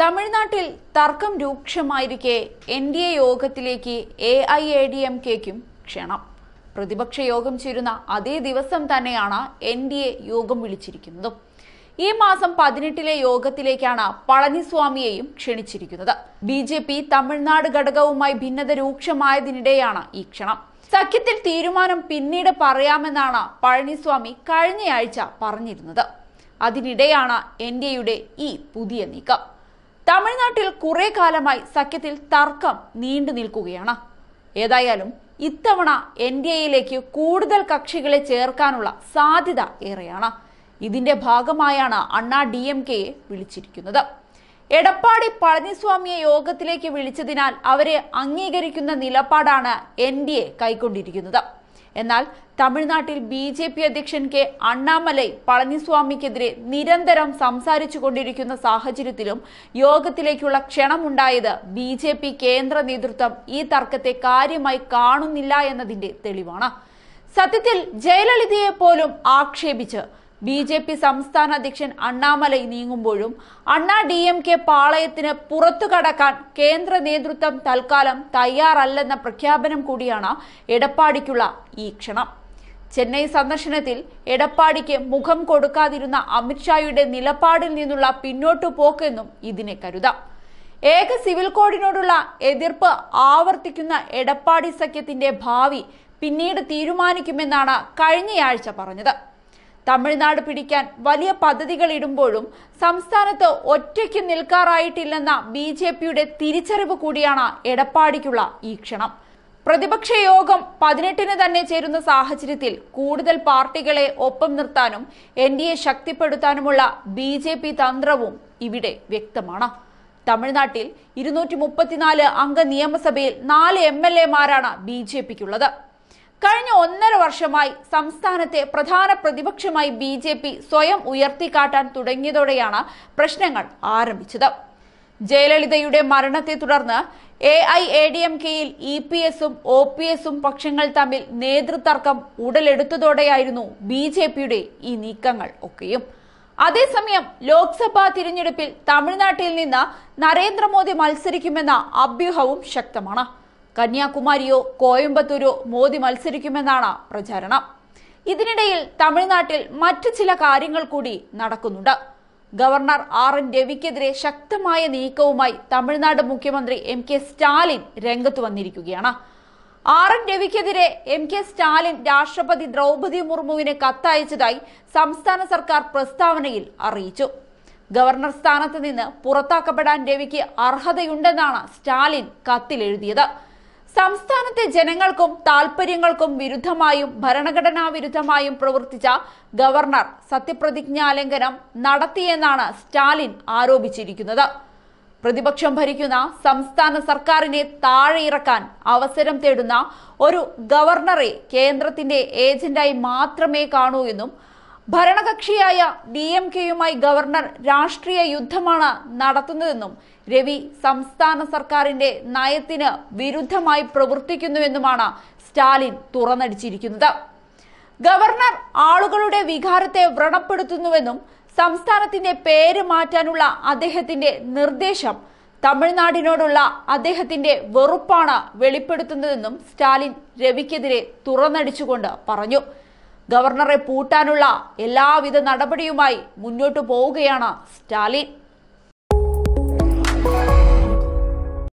തമിഴ്നാട്ടിൽ തർക്കം രൂക്ഷമായിരിക്കെ N D A യോഗത്തിലേക്ക് A I A D M കെക്കും ക്ഷണം. പ്രതിപക്ഷ യോഗം ചേരുന്ന അതേ ദിവസം തന്നെയാണ് എൻ ഡി എ യോഗം വിളിച്ചിരിക്കുന്നതും. ഈ മാസം പതിനെട്ടിലെ യോഗത്തിലേക്കാണ് പളനിസ്വാമിയെയും ക്ഷണിച്ചിരിക്കുന്നത്. ബി ജെ പി തമിഴ്നാട് ഘടകവുമായി ഭിന്നത രൂക്ഷമായതിനിടെയാണ് ഈ ക്ഷണം. സഖ്യത്തിൽ തീരുമാനം പിന്നീട് പറയാമെന്നാണ് പളനിസ്വാമി കഴിഞ്ഞയാഴ്ച പറഞ്ഞിരുന്നത്. അതിനിടെയാണ് എൻ ഡി എയുടെ ഈ പുതിയ നീക്കം. തമിഴ്നാട്ടിൽ കുറെ കാലമായി സഖ്യത്തിൽ തർക്കം നീണ്ടു നിൽക്കുകയാണ്. ഏതായാലും ഇത്തവണ എൻ ഡി എയിലേക്ക് കൂടുതൽ കക്ഷികളെ ചേർക്കാനുള്ള സാധ്യത ഏറെയാണ്. ഇതിന്റെ ഭാഗമായാണ് അണ്ണാ ഡി എം കെയെ വിളിച്ചിരിക്കുന്നത്. എടപ്പാടി പളനിസ്വാമിയെ യോഗത്തിലേക്ക് വിളിച്ചതിനാൽ അവരെ അംഗീകരിക്കുന്ന നിലപാടാണ് എൻ ഡി എ കൈക്കൊണ്ടിരിക്കുന്നത്. എന്നാൽ തമിഴ്നാട്ടിൽ ബി ജെ പി അധ്യക്ഷൻ കെ അണ്ണാമലൈ പളനിസ്വാമിക്കെതിരെ നിരന്തരം സംസാരിച്ചു കൊണ്ടിരിക്കുന്ന സാഹചര്യത്തിലും യോഗത്തിലേക്കുള്ള ക്ഷണമുണ്ടായത് ബി ജെ പി കേന്ദ്ര നേതൃത്വം ഈ തർക്കത്തെ കാര്യമായി കാണുന്നില്ല എന്നതിന്റെ തെളിവാണ്. സത്യത്തിൽ ജയലളിതയെ പോലും ആക്ഷേപിച്ച് ബി ജെ പി സംസ്ഥാന അധ്യക്ഷൻ അണ്ണാമലൈ നീങ്ങുമ്പോഴും അണ്ണാ ഡി എം കെ പാളയത്തിന് പുറത്തു കടക്കാൻ കേന്ദ്ര നേതൃത്വം തൽക്കാലം തയ്യാറല്ലെന്ന പ്രഖ്യാപനം കൂടിയാണ് എടപ്പാടിക്കുള്ള ഈ ക്ഷണം. ചെന്നൈ സന്ദർശനത്തിൽ എടപ്പാടിക്ക് മുഖം കൊടുക്കാതിരുന്ന അമിത്ഷായുടെ നിലപാടിൽ നിന്നുള്ള പിന്നോട്ടു പോക്കെന്നും ഇതിനെ കരുതാം. ഏക സിവിൽ കോഡിനോടുള്ള എതിർപ്പ് ആവർത്തിക്കുന്ന എടപ്പാടി സഖ്യത്തിന്റെ ഭാവി പിന്നീട് തീരുമാനിക്കുമെന്നാണ് കഴിഞ്ഞയാഴ്ച പറഞ്ഞത്. തമിഴ്നാട് പിടിക്കാൻ വലിയ പദ്ധതികൾ ഇടുമ്പോഴും സംസ്ഥാനത്ത് ഒറ്റയ്ക്ക് നിൽക്കാറായിട്ടില്ലെന്ന ബി ജെ പിയുടെ തിരിച്ചറിവ് കൂടിയാണ് എടപ്പാടിക്കുള്ള ഈ ക്ഷണം. പ്രതിപക്ഷ യോഗം പതിനെട്ടിന് തന്നെ ചേരുന്ന സാഹചര്യത്തിൽ കൂടുതൽ പാർട്ടികളെ ഒപ്പം നിർത്താനും എൻ ഡി എ ശക്തിപ്പെടുത്താനുമുള്ള ബി ജെ പി തന്ത്രവും ഇവിടെ വ്യക്തമാണ്. തമിഴ്നാട്ടിൽ ഇരുന്നൂറ്റി മുപ്പത്തിനാല് അംഗ നിയമസഭയിൽ നാല് എം എൽ എമാരാണ് ബി ജെ പിക്കുള്ളത്. കഴിഞ്ഞ ഒന്നര വർഷമായി സംസ്ഥാനത്തെ പ്രധാന പ്രതിപക്ഷമായി ബി ജെ പി സ്വയം ഉയർത്തിക്കാട്ടാൻ തുടങ്ങിയതോടെയാണ് പ്രശ്നങ്ങൾ ആരംഭിച്ചത്. ജയലളിതയുടെ മരണത്തെ തുടർന്ന് A I A D M കെയിൽ ഇ പി എസും ഒ പി എസും പക്ഷങ്ങൾ തമ്മിൽ നേതൃതർക്കം ഉടലെടുത്തതോടെയായിരുന്നു ബി ജെ പിയുടെ ഈ നീക്കങ്ങൾ ഒക്കെയും. അതേസമയം ലോക്സഭാ തിരഞ്ഞെടുപ്പിൽ തമിഴ്നാട്ടിൽ നിന്ന് നരേന്ദ്രമോദി മത്സരിക്കുമെന്ന അഭ്യൂഹവും ശക്തമാണ്. കന്യാകുമാരിയോ കോയമ്പത്തൂരോ മോദി മത്സരിക്കുമെന്നാണ് പ്രചാരണം. ഇതിനിടയിൽ തമിഴ്നാട്ടിൽ മറ്റു ചില കാര്യങ്ങൾ കൂടി നടക്കുന്നുണ്ട്. ഗവർണർ ആർ എൻ രവിക്കെതിരെ ശക്തമായ നീക്കവുമായി തമിഴ്നാട് മുഖ്യമന്ത്രി എം കെ സ്റ്റാലിൻ രംഗത്ത് വന്നിരിക്കുകയാണ്. ആർ എൻ രവിക്കെതിരെ എം കെ സ്റ്റാലിൻ രാഷ്ട്രപതി ദ്രൗപതി മുർമുവിന് കത്തയച്ചതായി സംസ്ഥാന സർക്കാർ പ്രസ്താവനയിൽ അറിയിച്ചു. ഗവർണർ സ്ഥാനത്ത് നിന്ന് പുറത്താക്കപ്പെടാൻ രവിക്ക് അർഹതയുണ്ടെന്നാണ് സ്റ്റാലിൻ കത്തിൽ എഴുതിയത് സംസ്ഥാനത്തെ ജനങ്ങൾക്കും താൽപര്യങ്ങൾക്കും വിരുദ്ധമായും ഭരണഘടനാ വിരുദ്ധമായും പ്രവർത്തിച്ച ഗവർണർ സത്യപ്രതിജ്ഞാലംഘനം നടത്തിയെന്നാണ് സ്റ്റാലിൻ ആരോപിച്ചിരിക്കുന്നത്. പ്രതിപക്ഷം ഭരിക്കുന്ന സംസ്ഥാന സർക്കാരിനെ താഴെയിറക്കാൻ അവസരം തേടുന്ന ഒരു ഗവർണറെ കേന്ദ്രത്തിന്റെ ഏജന്റായി മാത്രമേ കാണൂ എന്നും ഭരണകക്ഷിയായ ഡി എം കെയുമായി ഗവർണർ രാഷ്ട്രീയ യുദ്ധമാണ് നടത്തുന്നതെന്നും രവി സംസ്ഥാന സർക്കാരിന്റെ നയത്തിന് വിരുദ്ധമായി പ്രവർത്തിക്കുന്നുവെന്നുമാണ് സ്റ്റാലിൻ തുറന്നടിച്ചിരിക്കുന്നത്. ഗവർണർ ആളുകളുടെ വികാരത്തെ വ്രണപ്പെടുത്തുന്നുവെന്നും സംസ്ഥാനത്തിന്റെ പേര് മാറ്റാനുള്ള അദ്ദേഹത്തിന്റെ നിർദ്ദേശം തമിഴ്നാടിനോടുള്ള അദ്ദേഹത്തിന്റെ വെറുപ്പാണ് വെളിപ്പെടുത്തുന്നതെന്നും സ്റ്റാലിൻ രവിക്കെതിരെ തുറന്നടിച്ചുകൊണ്ട് പറഞ്ഞു. ഗവർണറെ പൂട്ടാനുള്ള എല്ലാവിധ നടപടിയുമായി മുന്നോട്ടു പോവുകയാണ് സ്റ്റാലിൻ.